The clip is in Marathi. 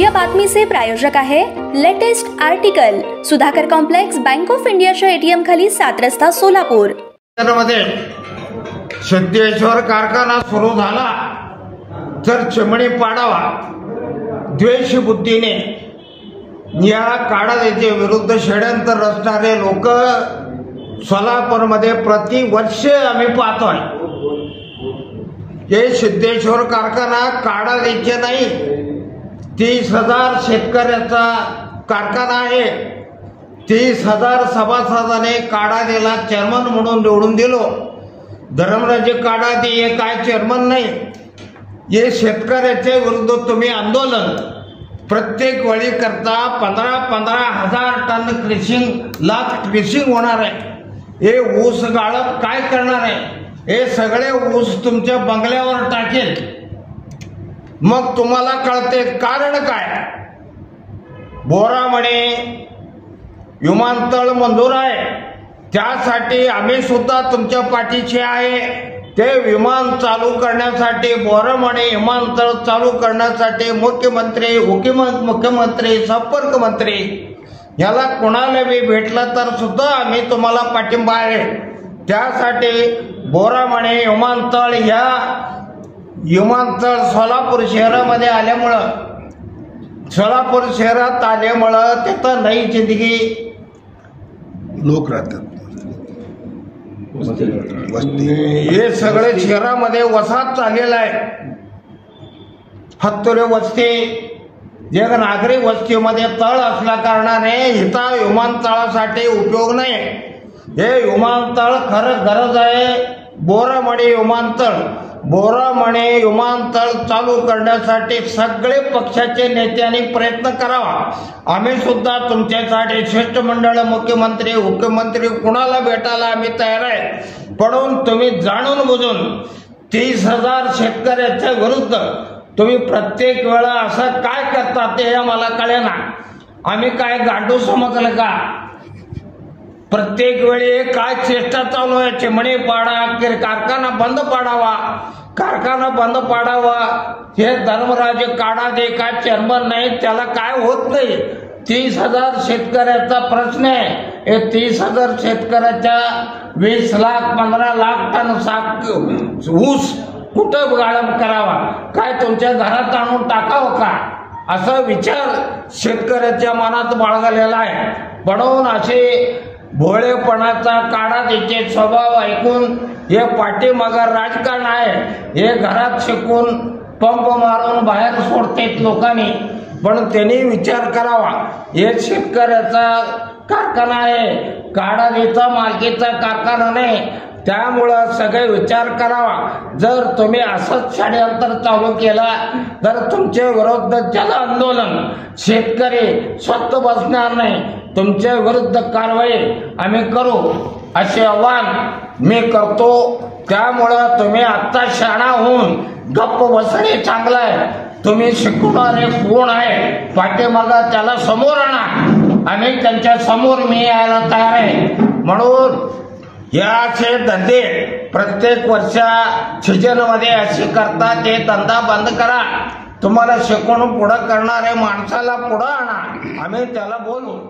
या बातमीचे प्रायोजक आहे latest article Sudhakar complex bank of इंडियाच्या एटीएम खाली सात रस्ता सोलापूर. मध्ये सिद्धेश्वर कारखाना सुरू झाला तर चिमणी पाडावा द्वेष बुद्धीने. या काळाच्या विरुद्ध षडयंत्र रचणारे लोक सोलापूरमध्ये प्रतिवर्ष आम्ही पाहतोय. हे सिद्धेश्वर कारखाना काढा द्यायचे नाही तीस हजार शेतकऱ्याचा कारखाना आहे. तीस हजार सभासदाने काढा दिला चेअरमन म्हणून निवडून दिलो. धर्मराजे काढा ते हे काय चेअरमन नाही. हे शेतकऱ्याच्या विरुद्ध तुम्ही आंदोलन. प्रत्येक वेळी करता पंधरा पंधरा हजार टन क्रिशिंग लाख क्रिशिंग होणार आहे. हे ऊस गाळप काय करणार आहे? हे सगळे ऊस तुमच्या बंगल्यावर टाकेल. मग तुम्हाला कळते कारण काय? बोरामणे विमानतळ मंजूर आहे. त्यासाठी आम्ही सुद्धा तुमच्या पाठीशी आहे. ते विमान चालू करण्यासाठी बोरमणे विमानतळ चालू करण्यासाठी मुख्यमंत्री उपमुख्य मुख्यमंत्री संपर्क मंत्री याला कोणाला बी भेटलं तर सुद्धा आम्ही तुम्हाला पाठिंबा आहे. त्यासाठी बोरामणे विमानतळ ह्या विमानतळ सोलापूर शहरामध्ये आल्यामुळं सोलापूर शहरात आल्यामुळं तिथं नई जिंदगी लोक राहतात वस्ती. हे सगळे शहरामध्ये वसाहत चाललेला आहे. हत्तुरे वस्ती जे नागरी वस्तीमध्ये तळ असल्या कारणाने इथं विमानतळासाठी उपयोग नाही. हे विमानतळ खरं गरज आहे. बोरामणी विमानतळ. बोरामणे विमानतळ चालू करण्यासाठी सगळे पक्षाचे नेत्यांनी प्रयत्न करावा. आम्ही सुद्धा तुमच्यासाठी शिष्टमंडळ मुख्यमंत्री मुख्यमंत्री कुणाला भेटायला आम्ही तयार आहे? म्हणून तुम्ही जाणून बुजून तीस हजार शेतकऱ्याच्या विरुद्ध तुम्ही प्रत्येक वेळा असं काय करता ते मला कळेना. आम्ही काय गांडू समजलं का? प्रत्येक वेळी काय चेष्टा चालू आहे चिमणी पाडा की कारखाना बंद पाडावा. कारखाना बंद पाडावा. हे धर्मराजे काढा दे काय चेअरमन नाही त्याला काय होत नाही? तीस हजार शेतकऱ्याचा प्रश्न आहे. हे तीस हजार शेतकऱ्याच्या वीस लाख पंधरा लाख टन साख ऊस कुठं गाळप करावा? काय तुमच्या घरात आणून टाकावं का? असा विचार शेतकऱ्याच्या मनात बाळगलेला आहे. म्हणून असे भोळेपणाचा काढा त्याचे स्वभाव ऐकून हे पाठीमागं राजकारण आहे. हे घरात शिकून पंप मारून बाहेर सोडतात लोकांनी. पण त्यांनी विचार करावा. हे शेतकऱ्याचा कारखाना आहे. काढा देता मालकीचा कारखाना नाही. त्यामुळं सगळे विचार करावा. जर तुम्ही असंच षडयंत्र चालू केला तर तुमच्या विरुद्ध जल आंदोलन. शेतकरी स्वतः बसणार नाही. तुमच्या विरुद्ध कारवाई आम्ही करू असे आव्हान मी करतो. त्यामुळं तुम्ही आत्ता शाणा होऊन गप्प बसणे चांगलं आहे. तुम्ही शिकवणारे कोण आहे पाठीमागा त्याला समोर आणा. आणि त्यांच्यासमोर मी यायला तयार आहे. म्हणून याचे धंदे प्रत्येक वर्षा सीजनमध्ये असे करता ते धंदा बंद करा. तुम्हाला शिकवून पुढं करणारे माणसाला पुढं आणा. आम्ही त्याला बोलू.